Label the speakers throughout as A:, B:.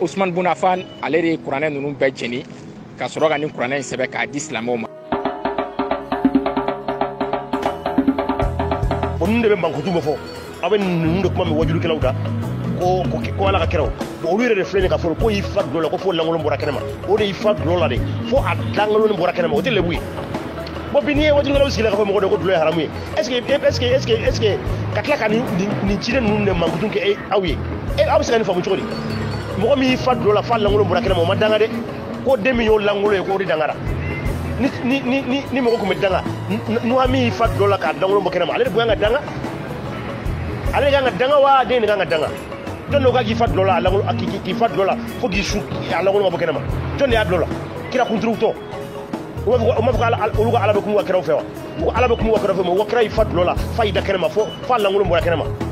A: usman bunafan ale de kuranɛ ninnu bɛɛ jeni ka sɔrɔ ka nin kuranɛ sɛbɛ k'a di silamɛw ma.
B: O ninnu de bɛ mankutu bɛ fɔ. Aw bɛ ninnu de kuma mɛn wajulikɛlaw da. Ko ko ko ala ka kɛraw bon olu yɛrɛ de filɛ nin ka fɔ ko y'i fa dulɔ la ko fo lankolon bɔra kɛnɛ o de y'i fa dulɔ la de. Fo a lankolon bɔra kɛnɛ o tɛ lebu ye. Bon bi n'i ye wajulikɛlaw sigi la ka fɔ mɔgɔ dɔ ko dulɔ ye haramu ye. Est ce que est ce que est ce que est ce que ka tila ka nin nin ciden ninnu de mankutu kɛ e aw ye? E aw bɛ se ka nin faamu cogo di mɔgɔ min y'i fa dulo la fa langolo bɔra kɛnɛ o ma danga dɛ. Ko den min y'o langolo ye k'o de dangara. Ni ni ni ni ni mɔgɔ tun bɛ danga nuwa min y'i fa dulo la k'a langolo bɔ ale de kan ka danga. Ale de kan ka danga wa den de kan ka danga. Jɔn de ko k'i fa dulo la a lankolon k'i fa dulo la fo k'i su a langolo ma bɔ jɔn de y'a dulo la? Kira fɔ olu ka ala bɛ kun kɛrɛw fɛ wa? Ala bɛ kun kɛrɛw fɛ o kɛra y'i fa dulo la f'a y'i da fo f'a langolo bɔra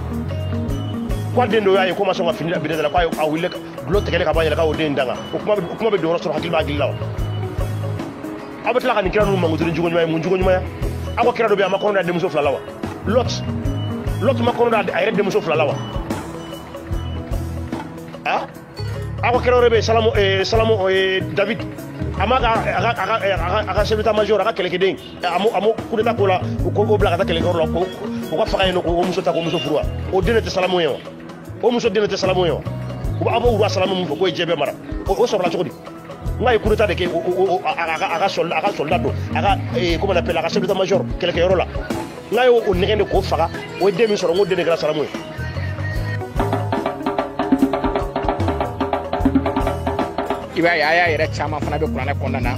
B: ko a den dɔ y'a ye ko ma sɔn ka fini biri la k'a a wulila dulɔ tigɛlen ka bɔ a yɛrɛ k'a y'o den danga o kuma bɛ o kuma bɛ don yɔrɔ sɔrɔ hakili b'a hakili la wa aw bɛ tila ka nin kira ninnu mankutu ni jogo ɲuman ye mun jogo ɲuman ya. Aw ka kira dɔ bɛ yen a ma kɔnɔ da denmuso fila la wa lot. Lot ma kɔnɔ da a yɛrɛ denmuso fila la wa ah aw ka kira dɔ bɛ yen salamu salamu david. A ma ka a ka a ka a ka chef d'état major a ka kɛlɛkɛden a mo a mo coup d'état ko la o ko o bila ka taa kɛlɛkɛyɔrɔ la ko o ka faga yen nɔ k'o muso ta k'o muso furu wa. O den de tɛ salamu ye wa o muso den de tɛ salamu ye wa u b'a fɔ u b'a salamu min fɔ k'o ye jɛ bɛɛ mara o sɔrɔla cogo di? N'a ye coup d'état de kɛ a ka soldat a ka soldat don a ka comment on appelle a ka chef d'état major kɛlɛkɛyɔrɔ la n'a ye o nɛgɛn de k'o faga o ye den min sɔrɔ n ko den de kɛra salamu ye
A: i b'a ye a y'a yɛrɛ caman fana bɛ kuranɛ kɔnɔna na.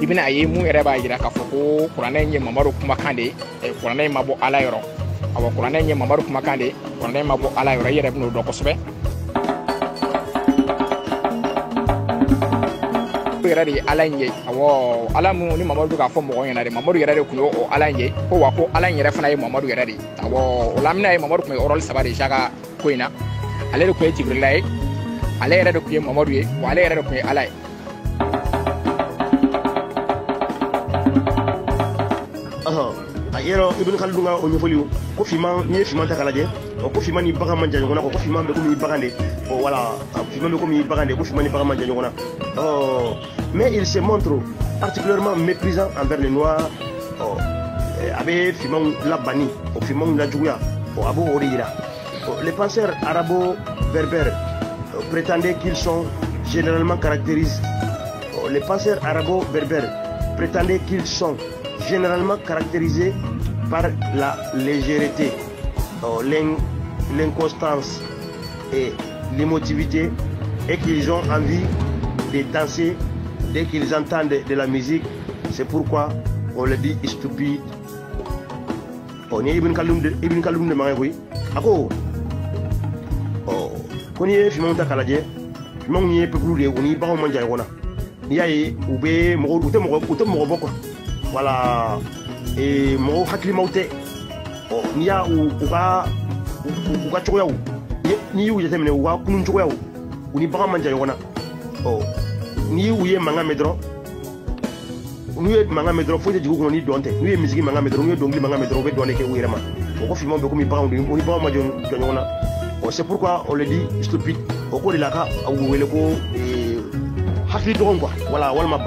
A: I bɛna a ye mun yɛrɛ b'a yira k'a fɔ ko kuranɛ in ye mamadu kumakan de ye kuranɛ in ma bɔ ala yɔrɔ awɔ kuranɛ in ye kumakan de kuranɛ ma bɔ ala yɔrɔ i yɛrɛ bɛn'o dɔn kosɛbɛ yɛrɛ de ye ala in ye awɔ ala mun ni mamadu bɛ k'a fɔ mɔgɔw ɲɛna de mamadu yɛrɛ de tun y'o ala in ye ko wa ko ala yɛrɛ fana ye mamadu yɛrɛ de ye awɔ o la bɛna ye mamadu tun ye ɔrɔli saba de ka ko in na ale de tun ye jibirila ye ale yɛrɛ de tun ye mamadu ye wa ale yɛrɛ de tun ye ala ye
B: ibn khaldun o ko n'i ko na ko ni na mais il se montre particulièrement méprisant envers les noirs a bɛ finmanw labanni o finmanw lajuguya a b'o de les penseurs arabo-berbères prétendaient qu'ils sont généralement caractérisés les penseurs arabo-berbères prétendaient qu'ils sont généralement caractérisés par la légèreté, l'inconstance et l'émotivité et qu'ils ont envie de danser dès qu'ils entendent de la musique. C'est pourquoi on le dit stupide. On est Ibn Kaloum de. Ako, ko n'i ye finmanw ta k'a lajɛ finmanw ye pepulu de ye u ni bɛ mɔgɔ u tɛ mɔgɔ u tɛ mɔgɔ bɔ kuwa wala mɔgɔw hakilimaw tɛ ɔ n'i y'a u ka u ka cogoyaw n'i y'u jateminɛ u ka kunun cogoyaw u ni bagan man jan ɲɔgɔn ɔ n'i y'u ye mankan mɛn n'u ye mankan ni n'u ye n'u ye ma. O ko finmanw na ɔ c'est pourquoi on le dit stupide. O ko de la wele ko hakili dɔgɔn quoi wala walima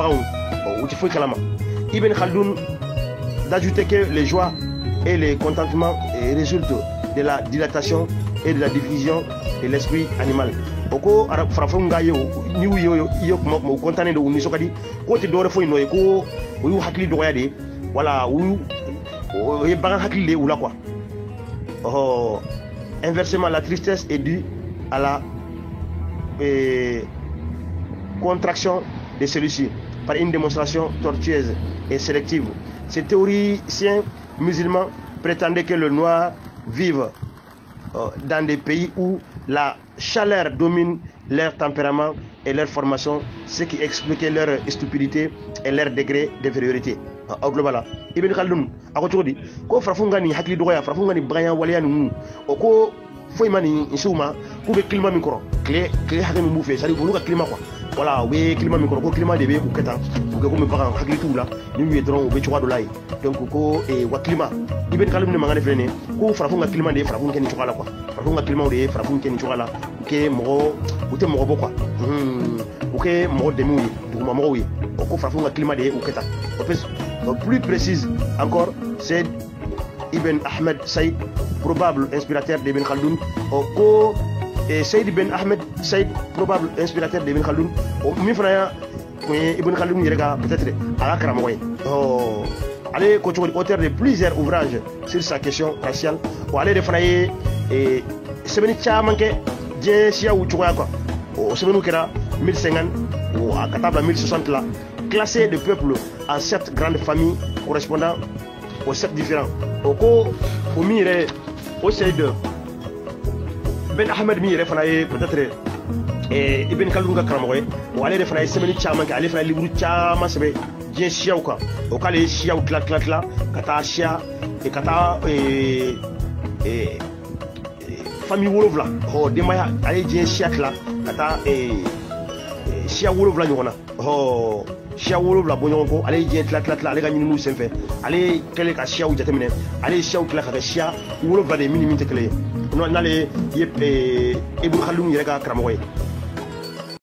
B: kalama Ibn Khaldoun d'ajouter que les joies et les contentements résultent de la dilatation et de la division de l'esprit animal. Oko farafin ga yo ni wu yo yo kuma mo kontane do ni sokadi ko te dore fo inoy ko o yu hakili dogoya de wala wu o ye bagan hakili de wula quoi. Oh inversement la tristesse est due à la eh, contraction de celui-ci par une démonstration tortueuse et sélective. Ces théoriciens musulmans prétendaient que le noir vive euh, dans des pays où la chaleur domine leur tempérament et leur formation, ce qui expliquait leur stupidité et leur degré d'infériorité. Au global, Ibn Khaldun, a ko cogo di ko farafinw ni hakili dɔgɔya farafinw ka nin baganya waleya ninnu o ko foyi ma nin siw ma k'u bɛ climat min kɔrɔ tile dire olu ka quoi voilà u bɛ climat min de bɛ u kɛ tan u kɛ komi bagan hakili t'u la ni u ye dɔrɔn u donc ka climat. I bɛ kalu ni mankan farafin ka climat de ye farafin kɛ la quoi. Farafin ka climat de ye farafin kɛ nin cogoya la u kɛ mɔgɔ u tɛ quoi. U kɛ mɔgɔ dɛmɛw ye dugumamɔgɔw ye ko farafin de ye u kɛ tan plus précise encore c'est Ibn Ahmed Saïd probable inspirateur d'Ibn Khaldoun Saïd Ibn Ahmed Saïd probable inspirateur d'Ibn Khaldoun min fana ya kun ye Ibn Khaldoun yɛrɛ ka peut-être a ka karamɔgɔ ye ale ko auteur de plusieurs ouvrages sur sa question raciale. Wa ale de fana ye sɛbɛnni caman kɛ diɲɛ siyaw cogoya quoi. O sɛbɛnniw kɛra 1050 ka taa bila 1060 la classé le peuple en sept grandes familles correspondant aux sept différents. O ko o min yɛrɛ o ben ahmed min yɛrɛ fana ye peut-être ibn kaldun ka karamɔgɔ ye. Wa ale yɛrɛ fana ye sɛbɛnni caman kɛ. Ale fana ye liburu caman sɛbɛn diɲɛ siyaw kan. O k'ale ye siyaw tila tila tila ka taa siya ka taa famille wolonwula ɔ denbaya ale ye diɲɛ siya tila ka taa siya wolonwula ɲɔgɔn na. Ɔ siya wolonwula bɔ ɲɔgɔn ale ye diɲɛ tila tila tila ale ka ɲininiw senfɛ. Ale kɛlen ka siyaw jateminɛ. Ale ye siyaw tila ka kɛ siya wolonwula de ye min ni min tɛ kelen ye n'ale ye ibn khaldun yɛrɛ ka karamɔgɔ ye